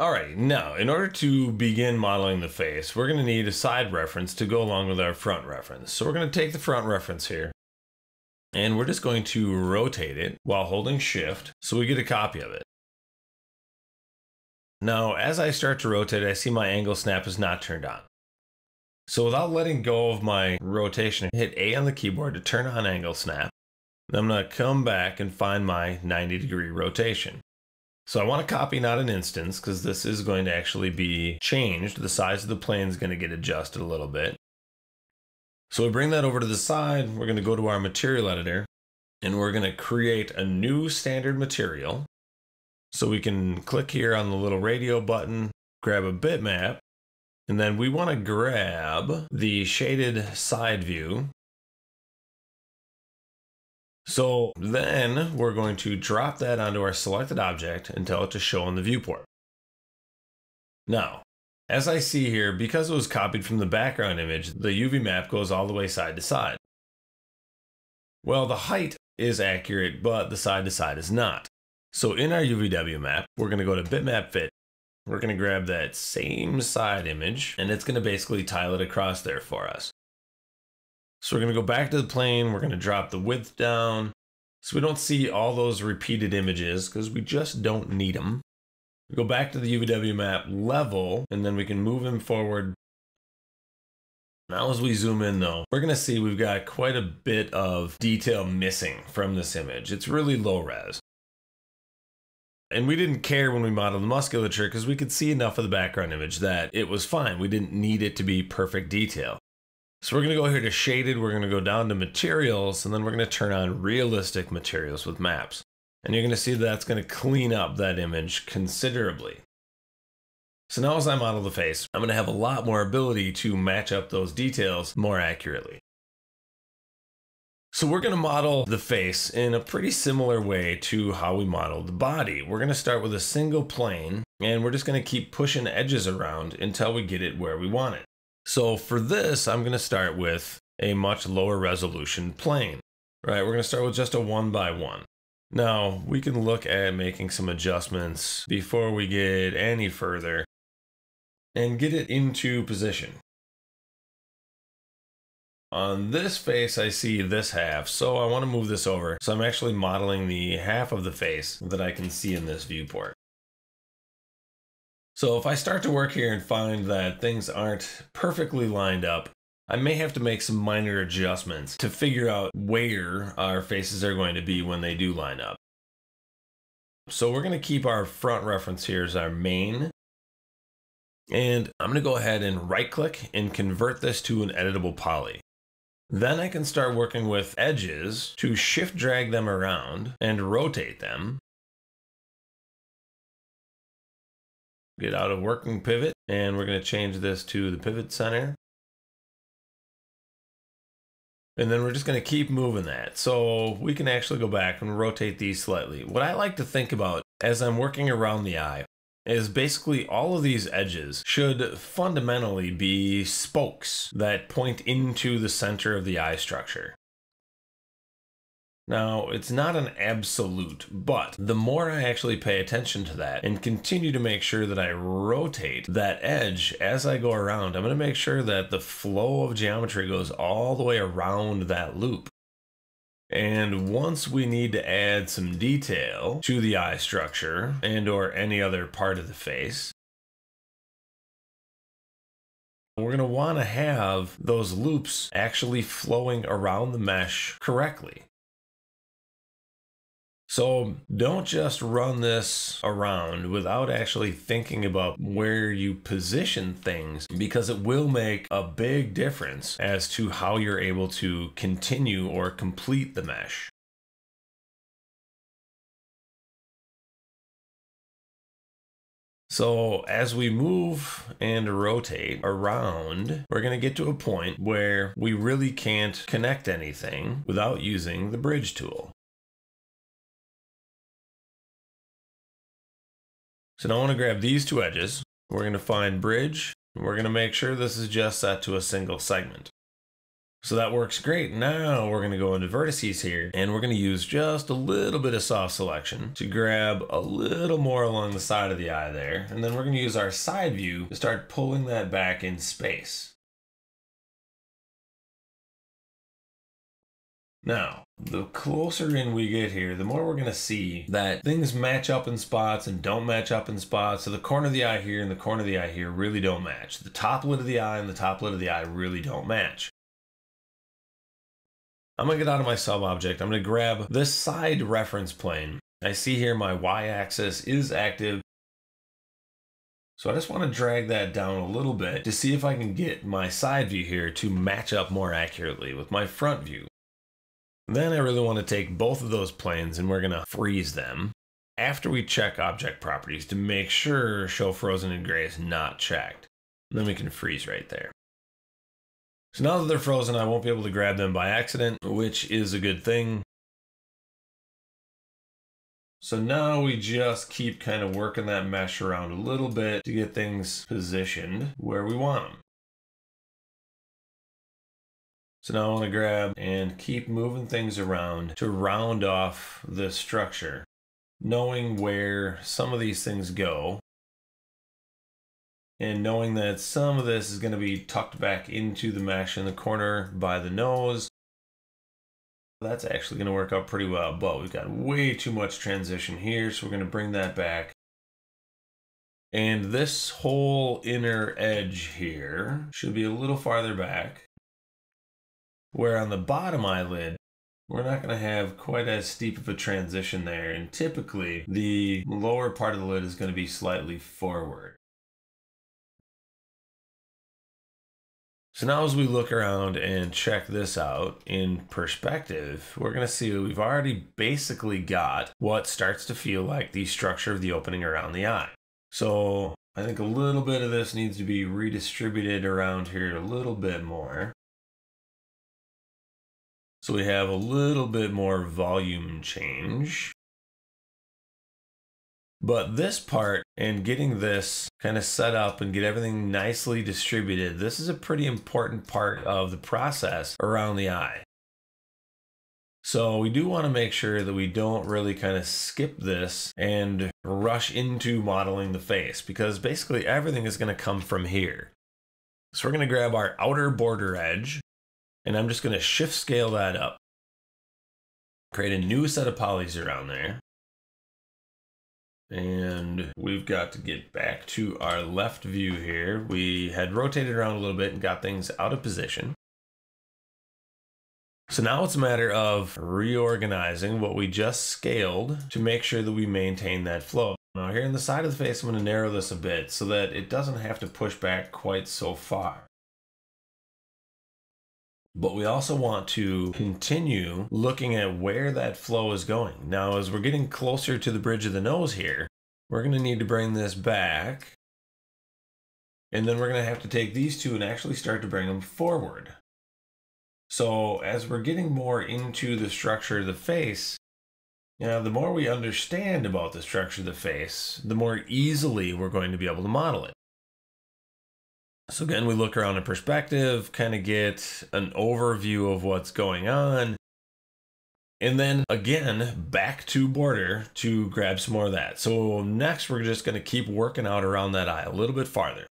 Alright, now in order to begin modeling the face, we're going to need a side reference to go along with our front reference. So we're going to take the front reference here and we're just going to rotate it while holding shift so we get a copy of it. Now, as I start to rotate, I see my angle snap is not turned on. So without letting go of my rotation, hit A on the keyboard to turn on angle snap. I'm going to come back and find my 90 degree rotation. So I want to copy not an instance because this is going to actually be changed. The size of the plane is going to get adjusted a little bit. So we bring that over to the side. We're going to go to our material editor and we're going to create a new standard material. So we can click here on the little radio button, grab a bitmap, and then we want to grab the shaded side view. So then we're going to drop that onto our selected object and tell it to show on the viewport. Now, as I see here, because it was copied from the background image, the UV map goes all the way side to side. Well, the height is accurate, but the side to side is not. So in our UVW map, we're going to go to bitmap fit. We're going to grab that same side image, and it's going to basically tile it across there for us. So we're going to go back to the plane. We're going to drop the width down so we don't see all those repeated images because we just don't need them. We go back to the UVW map level, and then we can move him forward. Now as we zoom in though, we're gonna see we've got quite a bit of detail missing from this image. It's really low res. And we didn't care when we modeled the musculature because we could see enough of the background image that it was fine. We didn't need it to be perfect detail. So we're going to go here to shaded, we're going to go down to materials, and then we're going to turn on realistic materials with maps. And you're going to see that that's going to clean up that image considerably. So now as I model the face, I'm going to have a lot more ability to match up those details more accurately. So we're going to model the face in a pretty similar way to how we modeled the body. We're going to start with a single plane and we're just going to keep pushing edges around until we get it where we want it. So for this, I'm going to start with a much lower resolution plane. Right, we're going to start with just a one by one. Now, we can look at making some adjustments before we get any further and get it into position. On this face, I see this half, so I want to move this over. So I'm actually modeling the half of the face that I can see in this viewport. So if I start to work here and find that things aren't perfectly lined up, I may have to make some minor adjustments to figure out where our faces are going to be when they do line up. So we're going to keep our front reference here as our main. And I'm going to go ahead and right click and convert this to an editable poly. Then I can start working with edges to shift drag them around and rotate them. Get out of working pivot and we're going to change this to the pivot center. And then we're just going to keep moving that. So we can actually go back and rotate these slightly. What I like to think about as I'm working around the eye is basically all of these edges should fundamentally be spokes that point into the center of the eye structure. Now, it's not an absolute, but the more I actually pay attention to that and continue to make sure that I rotate that edge as I go around, I'm going to make sure that the flow of geometry goes all the way around that loop. And once we need to add some detail to the eye structure and or any other part of the face, we're going to want to have those loops actually flowing around the mesh correctly. So don't just run this around without actually thinking about where you position things because it will make a big difference as to how you're able to continue or complete the mesh. So as we move and rotate around, we're going to get to a point where we really can't connect anything without using the bridge tool. So now I want to grab these two edges. We're going to find bridge. We're going to make sure this is just set to a single segment. So that works great. Now we're going to go into vertices here and we're going to use just a little bit of soft selection to grab a little more along the side of the eye there. And then we're going to use our side view to start pulling that back in space. Now, the closer in we get here, the more we're going to see that things match up in spots and don't match up in spots. So the corner of the eye here and the corner of the eye here really don't match. The top lid of the eye and the top lid of the eye really don't match. I'm going to get out of my sub object. I'm going to grab this side reference plane. I see here my y-axis is active. So I just want to drag that down a little bit to see if I can get my side view here to match up more accurately with my front view. Then I really want to take both of those planes and we're going to freeze them after we check object properties to make sure show frozen in gray is not checked. then we can freeze right there. So now that they're frozen, I won't be able to grab them by accident, which is a good thing. So now we just keep kind of working that mesh around a little bit to get things positioned where we want them. So now I want to grab and keep moving things around to round off the structure, knowing where some of these things go and knowing that some of this is going to be tucked back into the mesh in the corner by the nose. That's actually going to work out pretty well, but we've got way too much transition here, so we're going to bring that back. And this whole inner edge here should be a little farther back. Where on the bottom eyelid, we're not going to have quite as steep of a transition there. And typically, the lower part of the lid is going to be slightly forward. So now as we look around and check this out in perspective, we're going to see we've already basically got what starts to feel like the structure of the opening around the eye. So I think a little bit of this needs to be redistributed around here a little bit more. So we have a little bit more volume change. But this part and getting this kind of set up and get everything nicely distributed, this is a pretty important part of the process around the eye. So we do want to make sure that we don't really kind of skip this and rush into modeling the face because basically everything is going to come from here. So we're going to grab our outer border edge and I'm just going to shift scale that up. Create a new set of polys around there. And we've got to get back to our left view here. We had rotated around a little bit and got things out of position. So now it's a matter of reorganizing what we just scaled to make sure that we maintain that flow. Now here in the side of the face, I'm to narrow this a bit so that it doesn't have to push back quite so far. But we also want to continue looking at where that flow is going. Now, as we're getting closer to the bridge of the nose here, we're going to need to bring this back. And then we're going to have to take these two and actually start to bring them forward. So as we're getting more into the structure of the face, know, the more we understand about the structure of the face, the more easily we're going to be able to model it. So again, we look around in perspective, kind of get an overview of what's going on. And then again, back to border to grab some more of that. So next, we're just going to keep working out around that eye a little bit farther.